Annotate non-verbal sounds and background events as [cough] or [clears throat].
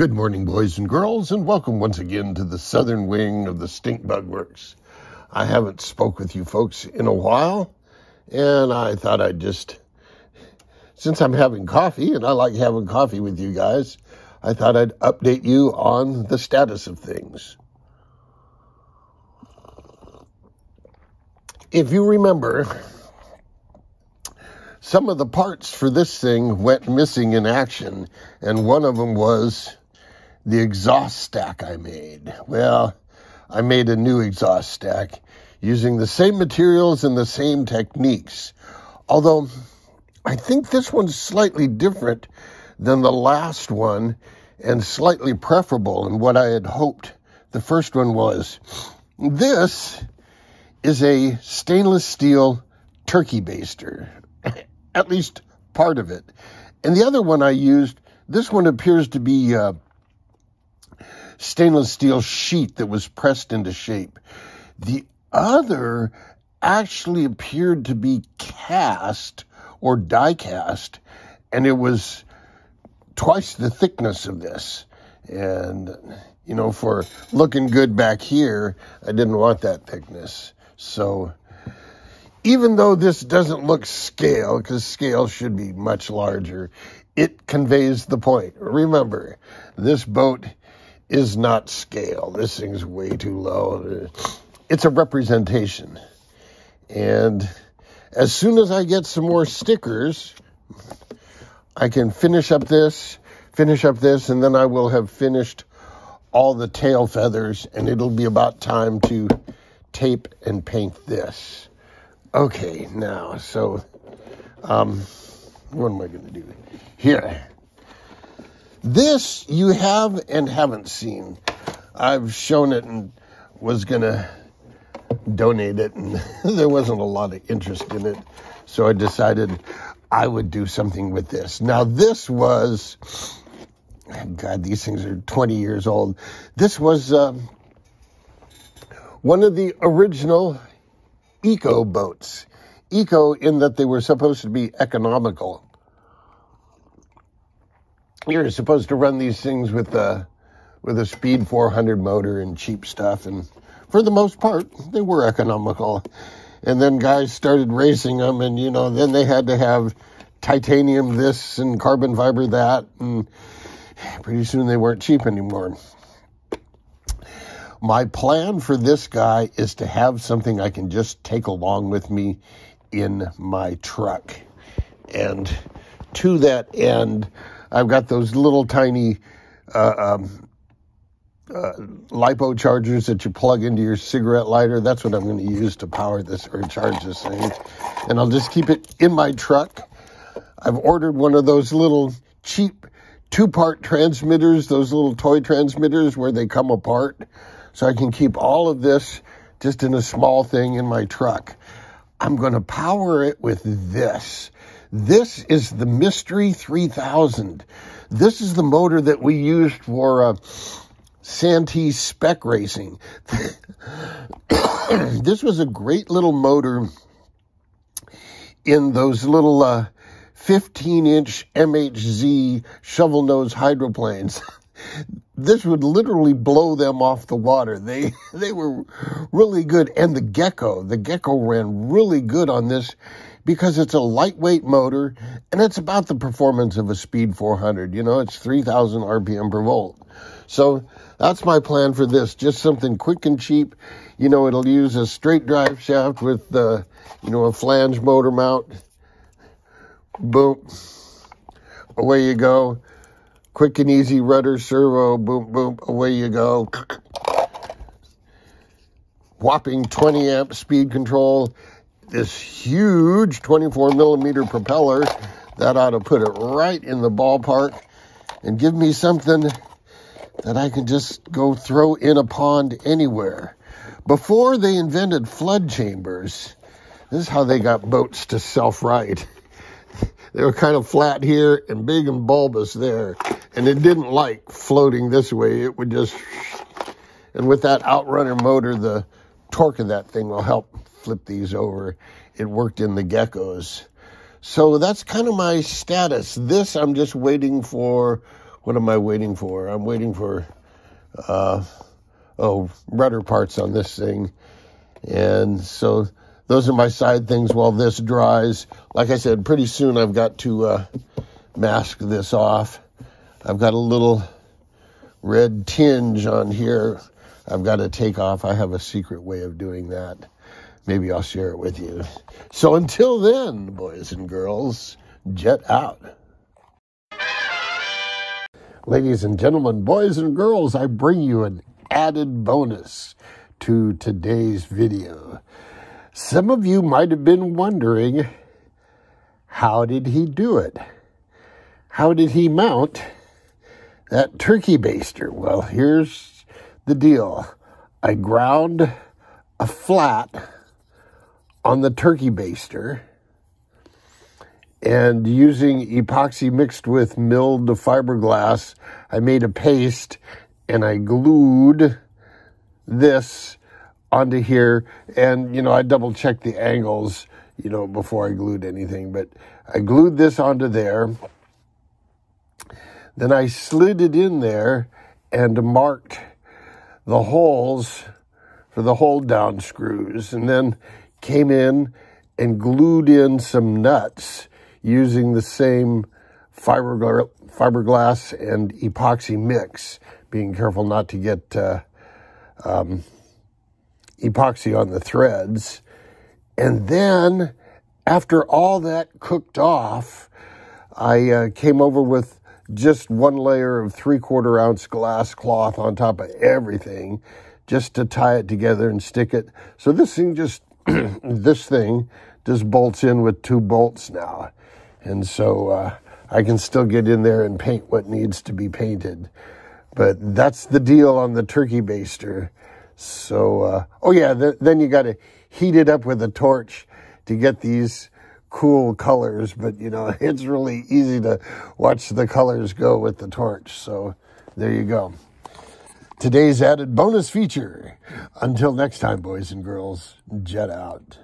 Good morning, boys and girls, and welcome once again to the southern wing of the Stink Bug Works. I haven't spoke with you folks in a while, and I thought I'd just, since I'm having coffee, and I like having coffee with you guys, I thought I'd update you on the status of things. If you remember, some of the parts for this thing went missing in action, and one of them was the exhaust stack I made. Well, I made a new exhaust stack using the same materials and the same techniques. Although I think this one's slightly different than the last one and slightly preferable in what I had hoped the first one was. This is a stainless steel turkey baster, at least part of it. And the other one I used, this one appears to be uh, stainless steel sheet that was pressed into shape. The other actually appeared to be cast or die cast, and it was twice the thickness of this. And, you know, for looking good back here, I didn't want that thickness. So, even though this doesn't look scale, because scale should be much larger, it conveys the point. Remember, this boat is not scale. This thing's way too low. It's a representation. And as soon as I get some more stickers, I can finish up this, finish up this, and then I will have finished all the tail feathers, and it'll be about time to tape and paint this. Okay, now, so, um, what am I going to do? Here. This you have and haven't seen. I've shown it and was going to donate it, and [laughs] there wasn't a lot of interest in it. So I decided I would do something with this. Now, this was, God, these things are 20 years old. This was, um, one of the original eco boats. Eco in that they were supposed to be economical. You're supposed to run these things with a with a speed 400 motor and cheap stuff, and for the most part, they were economical. And then guys started racing them, and you know, then they had to have titanium this and carbon fiber that, and pretty soon they weren't cheap anymore. My plan for this guy is to have something I can just take along with me in my truck. And to that end, I've got those little tiny uh, um, uh, lipo chargers that you plug into your cigarette lighter. That's what I'm going to use to power this or charge this thing. And I'll just keep it in my truck. I've ordered one of those little cheap two part transmitters, those little toy transmitters where they come apart so I can keep all of this just in a small thing in my truck. I'm going to power it with this. This is the Mystery 3000. This is the motor that we used for uh, Santee spec racing. [coughs] this was a great little motor in those little uh, 15 inch MHZ shovel nose hydroplanes. [laughs] this would literally blow them off the water. They [laughs] they were really good, and the Gecko, the Gecko ran really good on this because it's a lightweight motor and it's about the performance of a Speed 400. You know, it's 3,000 RPM per volt. So that's my plan for this. Just something quick and cheap. You know, it'll use a straight drive shaft with, uh, you know, a flange motor mount. Boom. Away you go quick and easy rudder servo, boom, boom, away you go. [clears throat] Whopping 20 amp speed control. This huge 24 millimeter propeller that ought to put it right in the ballpark and give me something that I can just go throw in a pond anywhere. Before they invented flood chambers, this is how they got boats to self right. [laughs] They were kind of flat here and big and bulbous there. And it didn't like floating this way. It would just, and with that outrunner motor, the torque of that thing will help flip these over. It worked in the geckos. So that's kind of my status. This I'm just waiting for what am I waiting for? I'm waiting for, uh, oh, rudder parts on this thing. And so those are my side things while this dries. Like I said, pretty soon I've got to uh, mask this off. I've got a little red tinge on here I've got to take off. I have a secret way of doing that. Maybe I'll share it with you. So until then, boys and girls, jet out. Ladies and gentlemen, boys and girls, I bring you an added bonus to today's video. Some of you might have been wondering, how did he do it? How did he mount that turkey baster? Well, here's the deal. I ground a flat on the turkey baster and using epoxy mixed with milled fiberglass, I made a paste and I glued this onto here. And, you know, I double checked the angles, you know, before I glued anything, but I glued this onto there. Then I slid it in there and marked the holes for the hold down screws and then came in and glued in some nuts using the same fiberglass and epoxy mix, being careful not to get uh, um, epoxy on the threads. And then after all that cooked off, I uh, came over with just one layer of three quarter ounce glass cloth on top of everything just to tie it together and stick it. So this thing just, [clears throat] this thing just bolts in with two bolts now. And so uh, I can still get in there and paint what needs to be painted. But that's the deal on the turkey baster. So, uh, oh yeah, th- then you got to heat it up with a torch to get these cool colors. But, you know, [laughs] it's really easy to watch the colors go with the torch. So there you go. Today's added bonus feature. Until next time, boys and girls, jet out.